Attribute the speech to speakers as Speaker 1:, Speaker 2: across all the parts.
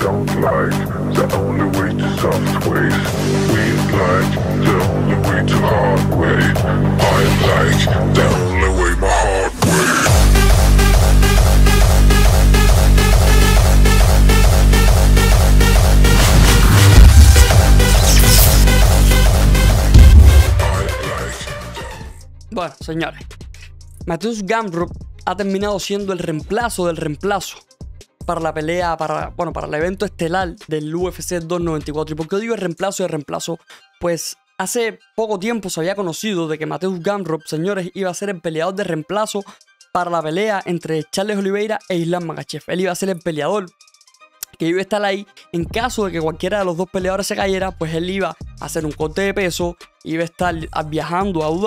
Speaker 1: don't like the only way to soft ways. We like the only way to hard way. I like the only way my heart way.
Speaker 2: Bueno, señores, Mateus Gamrot ha terminado siendo el reemplazo del reemplazo para la pelea, para, bueno, para el evento estelar del UFC 294. ¿Y por qué digo el reemplazo el reemplazo? Pues hace poco tiempo se había conocido de que Mateus Gamrot, señores, iba a ser el peleador de reemplazo para la pelea entre Charles Oliveira e Islam Makhachev. Él iba a ser el peleador que iba a estar ahí en caso de que cualquiera de los dos peleadores se cayera, pues él iba a hacer un corte de peso, iba a estar viajando a Abu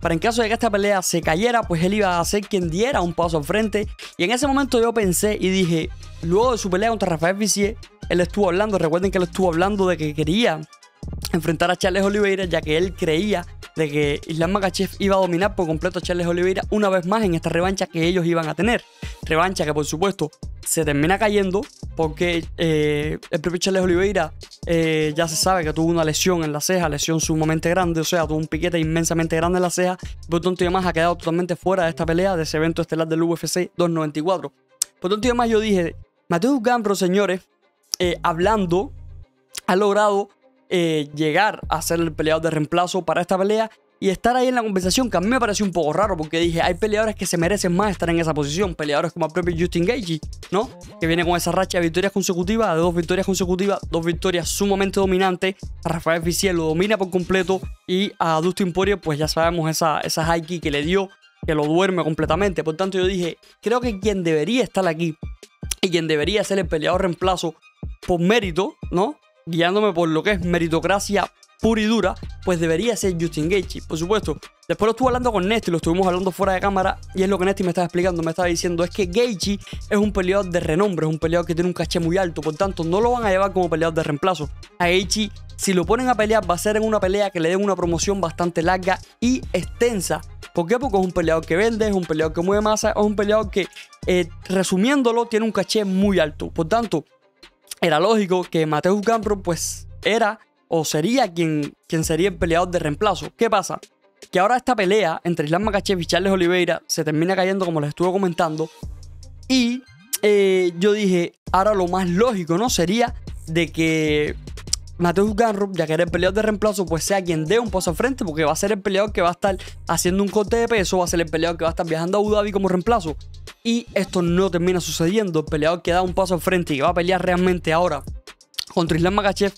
Speaker 2: para en caso de que esta pelea se cayera, pues él iba a ser quien diera un paso al frente. Y en ese momento yo pensé y dije, luego de su pelea contra Rafael Vicier, él estuvo hablando, recuerden que él estuvo hablando de que quería enfrentar a Charles Oliveira, ya que él creía de que Islam Makhachev iba a dominar por completo a Charles Oliveira una vez más en esta revancha que ellos iban a tener. Revancha que por supuesto se termina cayendo porque eh, el propio Charles Oliveira eh, ya se sabe que tuvo una lesión en la ceja, lesión sumamente grande, o sea, tuvo un piquete inmensamente grande en la ceja, por tanto y además ha quedado totalmente fuera de esta pelea, de ese evento estelar del UFC 294. Por tanto y además yo dije, Mateus Gambro, señores, eh, hablando, ha logrado llegar a ser el peleador de reemplazo para esta pelea y estar ahí en la conversación, que a mí me pareció un poco raro porque dije, hay peleadores que se merecen más estar en esa posición, peleadores como el propio Justin Gaethje, ¿no? Que viene con esa racha de victorias consecutivas, de dos victorias consecutivas, dos victorias sumamente dominantes. Rafael Ficiel lo domina por completo y a Dustin Poirier, pues ya sabemos esa, esa high que le dio, que lo duerme completamente. Por tanto, yo dije, creo que quien debería estar aquí y quien debería ser el peleador reemplazo por mérito, ¿no? Guiándome por lo que es meritocracia pura y dura, pues debería ser Justin Gaethje, por supuesto. Después lo estuve hablando con Nesty, lo estuvimos hablando fuera de cámara y es lo que Nesty me estaba explicando, me estaba diciendo, es que Gaethje es un peleador de renombre, es un peleador que tiene un caché muy alto, por tanto no lo van a llevar como peleador de reemplazo. A Gaethje, si lo ponen a pelear, va a ser en una pelea que le den una promoción bastante larga y extensa. ¿Por qué? Porque es un peleador que vende, es un peleador que mueve masa, es un peleador que, eh, resumiéndolo, tiene un caché muy alto. Por tanto, era lógico que Mateus Gambro pues era o sería quien, sería el peleador de reemplazo. ¿Qué pasa? Que ahora esta pelea entre Islam Makhachev y Charles Oliveira se termina cayendo como les estuve comentando y eh, yo dije, ahora lo más lógico, ¿no? Sería de que Mateus Ganrup, ya que era el peleador de reemplazo, pues sea quien dé un paso al frente, porque va a ser el peleador que va a estar haciendo un corte de peso, va a ser el peleador que va a estar viajando a Abu como reemplazo. Y esto no termina sucediendo. El peleador que da un paso al frente y que va a pelear realmente ahora contra Islam Makhachev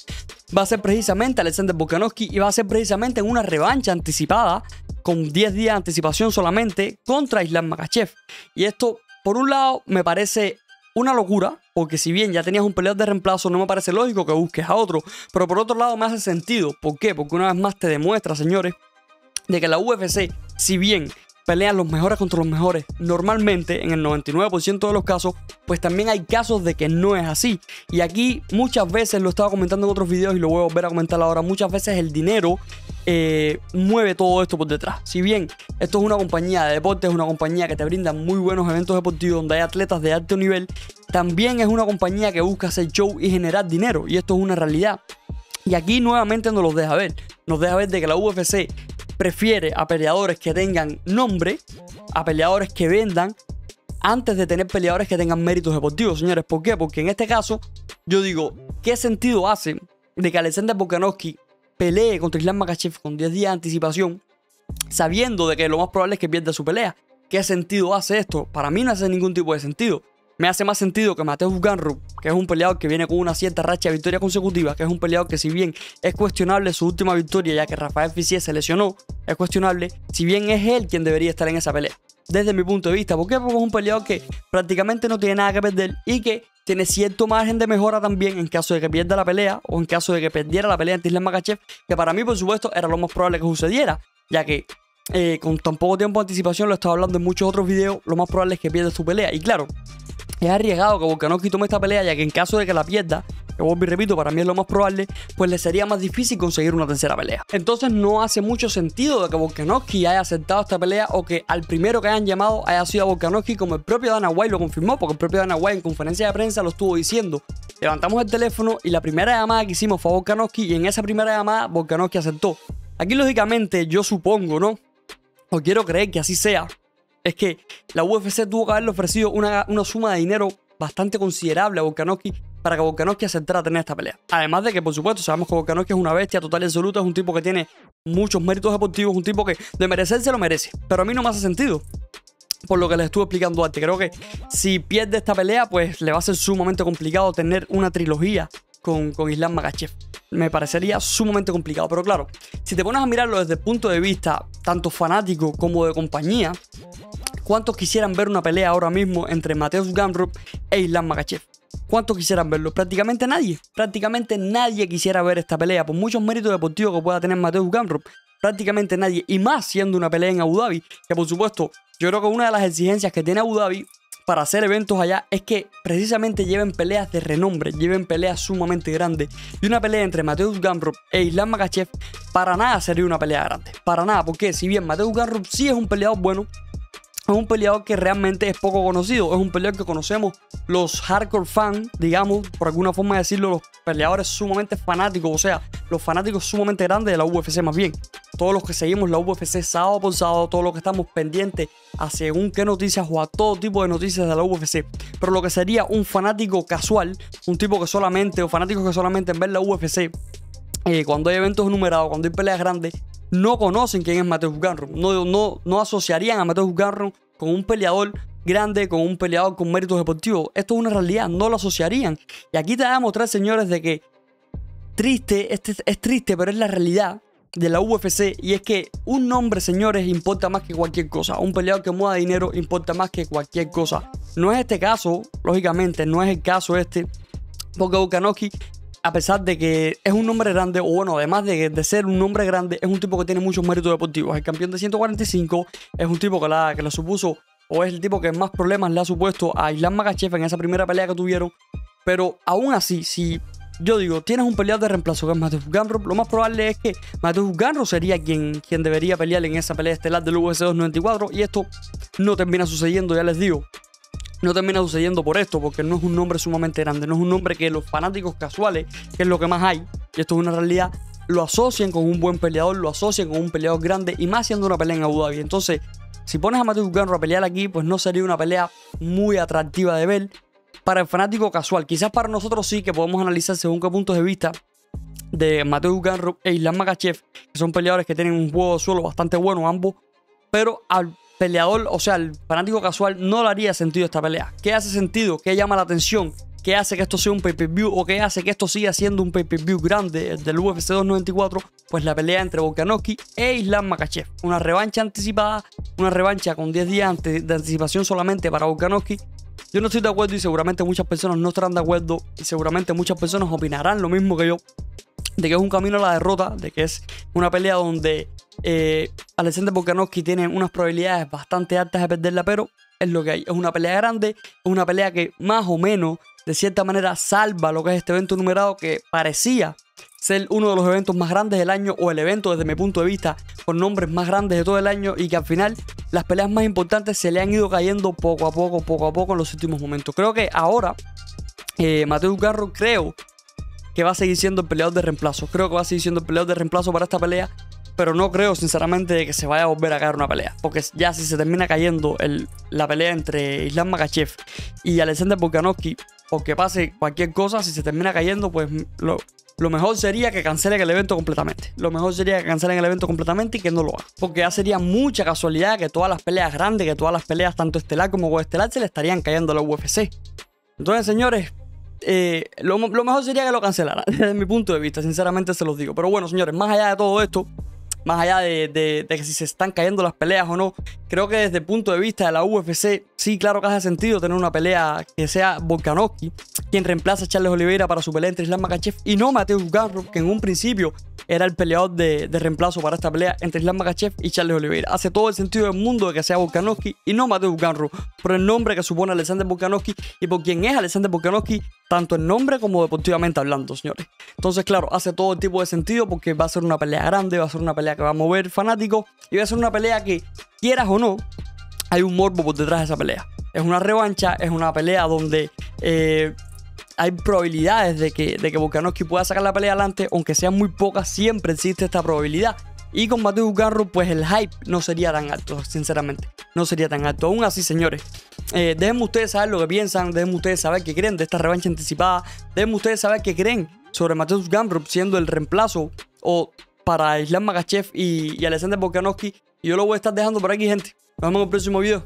Speaker 2: va a ser precisamente Alexander Volkanovski y va a ser precisamente en una revancha anticipada con 10 días de anticipación solamente contra Islam Makhachev. Y esto, por un lado, me parece una locura, porque si bien ya tenías un peleador de reemplazo, no me parece lógico que busques a otro. Pero por otro lado, me hace sentido. ¿Por qué? Porque una vez más te demuestra, señores, de que la UFC, si bien pelean los mejores contra los mejores, normalmente, en el 99% de los casos, pues también hay casos de que no es así. Y aquí muchas veces, lo estaba comentando en otros videos y lo voy a volver a comentar ahora, muchas veces el dinero eh, mueve todo esto por detrás. Si bien esto es una compañía de deportes, es una compañía que te brinda muy buenos eventos deportivos donde hay atletas de alto nivel, también es una compañía que busca hacer show y generar dinero. Y esto es una realidad. Y aquí nuevamente nos lo deja ver. Nos deja ver de que la UFC prefiere a peleadores que tengan nombre, a peleadores que vendan, antes de tener peleadores que tengan méritos deportivos, señores. ¿Por qué? Porque en este caso, yo digo, ¿qué sentido hace de que Alexander Volkanovski pelee contra Islam Makhachev con 10 días de anticipación, sabiendo de que lo más probable es que pierda su pelea? ¿Qué sentido hace esto? Para mí no hace ningún tipo de sentido. Me hace más sentido que Mateus Ganrup, que es un peleador que viene con una cierta racha de victorias consecutivas, que es un peleador que si bien es cuestionable su última victoria, ya que Rafael Fisier se lesionó, es cuestionable, si bien es él quien debería estar en esa pelea. Desde mi punto de vista, ¿por qué? Porque es un peleador que prácticamente no tiene nada que perder y que tiene cierto margen de mejora también en caso de que pierda la pelea o en caso de que perdiera la pelea ante Islam Makhachev, que para mí, por supuesto, era lo más probable que sucediera, ya que eh, con tan poco tiempo de anticipación, lo he estado hablando en muchos otros videos, lo más probable es que pierda su pelea. Y claro, es arriesgado que Volkanovski tome esta pelea, ya que en caso de que la pierda, que vuelvo y repito, para mí es lo más probable, pues le sería más difícil conseguir una tercera pelea. Entonces no hace mucho sentido de que Volkanovski haya aceptado esta pelea o que al primero que hayan llamado haya sido a Volkanovski, como el propio Dana White lo confirmó, porque el propio Dana White en conferencia de prensa lo estuvo diciendo. Levantamos el teléfono y la primera llamada que hicimos fue a Volkanovski y en esa primera llamada Volkanovski aceptó. Aquí lógicamente yo supongo, ¿no? O quiero creer que así sea. Es que la UFC tuvo que haberle ofrecido una, una suma de dinero bastante considerable a Volkanovski para que Volkanovski aceptara tener esta pelea. Además de que, por supuesto, sabemos que Volkanovski es una bestia total y absoluta, es un tipo que tiene muchos méritos deportivos, un tipo que de merecerse lo merece. Pero a mí no me hace sentido. Por lo que les estuve explicando antes, creo que si pierde esta pelea, pues le va a ser sumamente complicado tener una trilogía con, con Islam Makachev. Me parecería sumamente complicado. Pero claro, si te pones a mirarlo desde el punto de vista tanto fanático como de compañía, ¿cuántos quisieran ver una pelea ahora mismo entre Mateus Gamrot e Islam Makachev? ¿Cuántos quisieran verlo? Prácticamente nadie. Prácticamente nadie quisiera ver esta pelea, por muchos méritos deportivos que pueda tener Mateus Gamrot. Prácticamente nadie. Y más siendo una pelea en Abu Dhabi, que por supuesto, yo creo que una de las exigencias que tiene Abu Dhabi para hacer eventos allá es que precisamente lleven peleas de renombre, lleven peleas sumamente grandes. Y una pelea entre Mateus Gamrot e Islam Makachev para nada sería una pelea grande. Para nada, porque si bien Mateus Gamrot sí es un peleador bueno, es un peleador que realmente es poco conocido. Es un peleador que conocemos los hardcore fans, digamos, por alguna forma de decirlo, los peleadores sumamente fanáticos, o sea, los fanáticos sumamente grandes de la UFC más bien. Todos los que seguimos la UFC sábado por sábado, todos los que estamos pendientes a según qué noticias o a todo tipo de noticias de la UFC. Pero lo que sería un fanático casual, un tipo que solamente, o fanáticos que solamente ven la UFC, eh, cuando hay eventos numerados, cuando hay peleas grandes, no conocen quién es Mateus Gamrot. No, no, no asociarían a Mateus Gamrot con un peleador grande, con un peleador con méritos deportivos. Esto es una realidad, no lo asociarían. Y aquí te voy a mostrar, señores, de que triste, este es triste, pero es la realidad de la UFC y es que un nombre, señores, importa más que cualquier cosa. Un peleador que mueva dinero importa más que cualquier cosa. No es este caso, lógicamente, no es el caso este, porque Volkanovski a pesar de que es un nombre grande, o bueno, además de, de, ser un nombre grande, es un tipo que tiene muchos méritos deportivos. El campeón de 145 es un tipo que, la, que supuso, o es el tipo que más problemas le ha supuesto a Islam Makachev en esa primera pelea que tuvieron. Pero aún así, si yo digo, tienes un peleador de reemplazo que es Mateus lo más probable es que Mateus Gamro sería quien, quien debería pelear en esa pelea estelar del UFC 294 y esto no termina sucediendo, ya les digo no termina sucediendo por esto, porque no es un nombre sumamente grande, no es un nombre que los fanáticos casuales, que es lo que más hay, y esto es una realidad, lo asocian con un buen peleador, lo asocian con un peleador grande y más siendo una pelea en Abu Dhabi. Entonces, si pones a Matthew Gamro a pelear aquí, pues no sería una pelea muy atractiva de ver para el fanático casual. Quizás para nosotros sí, que podemos analizar según qué puntos de vista de Matthew Gamro e Islam Makachev, que son peleadores que tienen un juego de suelo bastante bueno ambos, pero al peleador, o sea, el fanático casual no le haría sentido esta pelea. ¿Qué hace sentido? ¿Qué llama la atención? ¿Qué hace que esto sea un pay-per-view o qué hace que esto siga siendo un pay-per-view grande del UFC 294? Pues la pelea entre Volkanovski e Islam Makachev. Una revancha anticipada, una revancha con 10 días de anticipación solamente para Volkanovski. Yo no estoy de acuerdo y seguramente muchas personas no estarán de acuerdo y seguramente muchas personas opinarán lo mismo que yo de que es un camino a la derrota, de que es una pelea donde eh, Alexander Volkanovski tiene unas probabilidades bastante altas de perderla, pero es lo que hay. Es una pelea grande, es una pelea que más o menos, de cierta manera, salva lo que es este evento numerado que parecía ser uno de los eventos más grandes del año o el evento desde mi punto de vista con nombres más grandes de todo el año y que al final las peleas más importantes se le han ido cayendo poco a poco, poco a poco en los últimos momentos. Creo que ahora eh, Mateo Garro creo que va a seguir siendo el peleador de reemplazo. Creo que va a seguir siendo el peleador de reemplazo para esta pelea pero no creo sinceramente que se vaya a volver a caer una pelea. Porque ya si se termina cayendo el, la pelea entre Islam Makachev y Alexander Volkanovski, porque pase cualquier cosa, si se termina cayendo, pues lo, lo mejor sería que cancelen el evento completamente. Lo mejor sería que cancelen el evento completamente y que no lo hagan. Porque ya sería mucha casualidad que todas las peleas grandes, que todas las peleas, tanto estelar como estelar, se le estarían cayendo a la UFC. Entonces, señores, eh, lo, mejor sería que lo cancelaran, desde mi punto de vista, sinceramente se los digo. Pero bueno, señores, más allá de todo esto, más allá de, que si se están cayendo las peleas o no, creo que desde el punto de vista de la UFC, sí, claro que hace sentido tener una pelea que sea Volkanovski, quien reemplaza a Charles Oliveira para su pelea entre Islam Makachev y no Mateusz Gamrot, que en un principio era el peleador de, reemplazo para esta pelea entre Islam Makachev y Charles Oliveira. Hace todo el sentido del mundo de que sea Volkanovski y no Mateusz Gamrot, por el nombre que supone Alexander Volkanovski y por quien es Alexander Volkanovski tanto en nombre como deportivamente hablando, señores. Entonces, claro, hace todo tipo de sentido porque va a ser una pelea grande, va a ser una pelea que va a mover fanáticos y va a ser una pelea que, quieras o no, hay un morbo por detrás de esa pelea. Es una revancha, es una pelea donde eh, hay probabilidades de que, de que pueda sacar la pelea adelante, aunque sean muy pocas, siempre existe esta probabilidad. Y con Mateo Garro, pues el hype no sería tan alto, sinceramente. No sería tan alto. Aún así, señores, eh, déjenme ustedes saber lo que piensan, déjenme ustedes saber qué creen de esta revancha anticipada, déjenme ustedes saber qué creen sobre Mateus Gamrot siendo el reemplazo o para Islam Makachev y, y Alexander Volkanovski. Y yo lo voy a estar dejando por aquí, gente. Nos vemos en el próximo video.